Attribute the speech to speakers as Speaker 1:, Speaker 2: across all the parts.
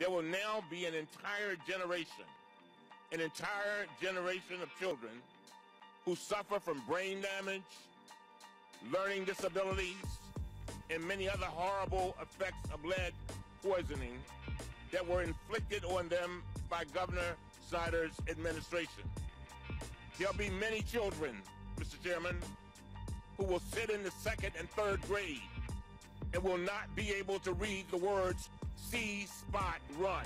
Speaker 1: there will now be an entire generation, an entire generation of children who suffer from brain damage, learning disabilities, and many other horrible effects of lead poisoning that were inflicted on them by Governor Snyder's administration. There'll be many children, Mr. Chairman, who will sit in the second and third grade and will not be able to read the words see, spot, run,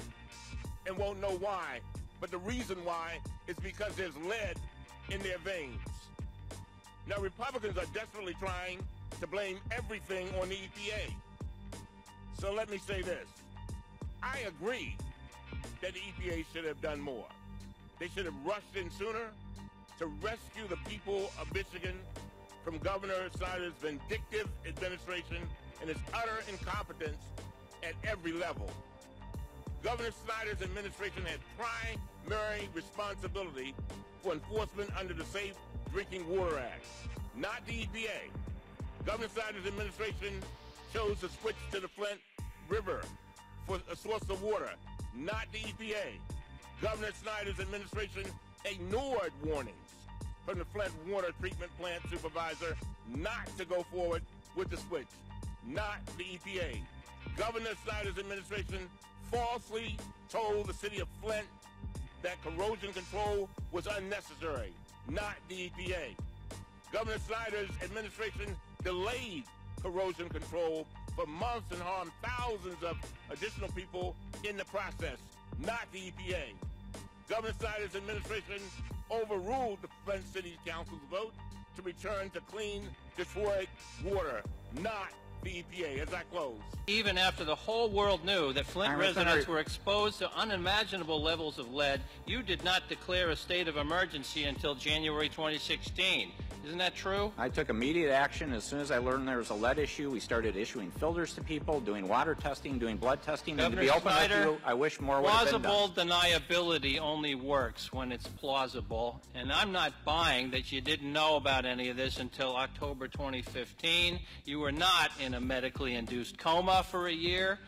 Speaker 1: and won't know why. But the reason why is because there's lead in their veins. Now, Republicans are desperately trying to blame everything on the EPA. So let me say this. I agree that the EPA should have done more. They should have rushed in sooner to rescue the people of Michigan from Governor Snyder's vindictive administration and his utter incompetence at every level. Governor Snyder's administration had primary responsibility for enforcement under the Safe Drinking Water Act, not the EPA. Governor Snyder's administration chose to switch to the Flint River for a source of water, not the EPA. Governor Snyder's administration ignored warnings from the Flint Water Treatment Plant supervisor not to go forward with the switch, not the EPA. Governor Snyder's administration falsely told the city of Flint that corrosion control was unnecessary, not the EPA. Governor Snyder's administration delayed corrosion control for months and harmed thousands of additional people in the process, not the EPA. Governor Snyder's administration overruled the Flint City Council's vote to return to clean Detroit water, not the EPA. As I close.
Speaker 2: Even after the whole world knew that Flint residents were exposed to unimaginable levels of lead, you did not declare a state of emergency until January 2016. Isn't that true?
Speaker 3: I took immediate action. As soon as I learned there was a lead issue, we started issuing filters to people, doing water testing, doing blood testing.
Speaker 2: Governor
Speaker 3: and to be open
Speaker 2: Snyder,
Speaker 3: with you, I wish more would have been
Speaker 2: Plausible deniability only works when it's plausible, and I'm not buying that you didn't know about any of this until October 2015. You were not in a medically induced coma for a year.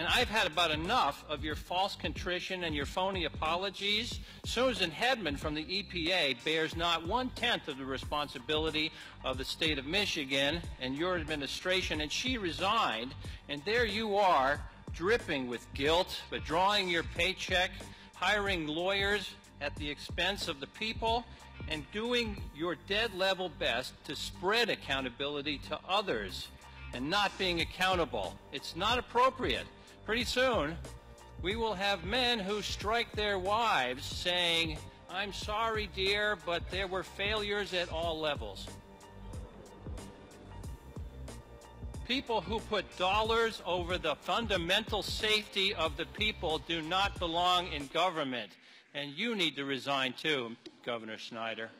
Speaker 2: And I've had about enough of your false contrition and your phony apologies. Susan Hedman from the EPA bears not one tenth of the responsibility of the state of Michigan and your administration, and she resigned. And there you are, dripping with guilt, withdrawing your paycheck, hiring lawyers at the expense of the people, and doing your dead level best to spread accountability to others and not being accountable. It's not appropriate. Pretty soon, we will have men who strike their wives saying, I'm sorry, dear, but there were failures at all levels. People who put dollars over the fundamental safety of the people do not belong in government. And you need to resign too, Governor Snyder.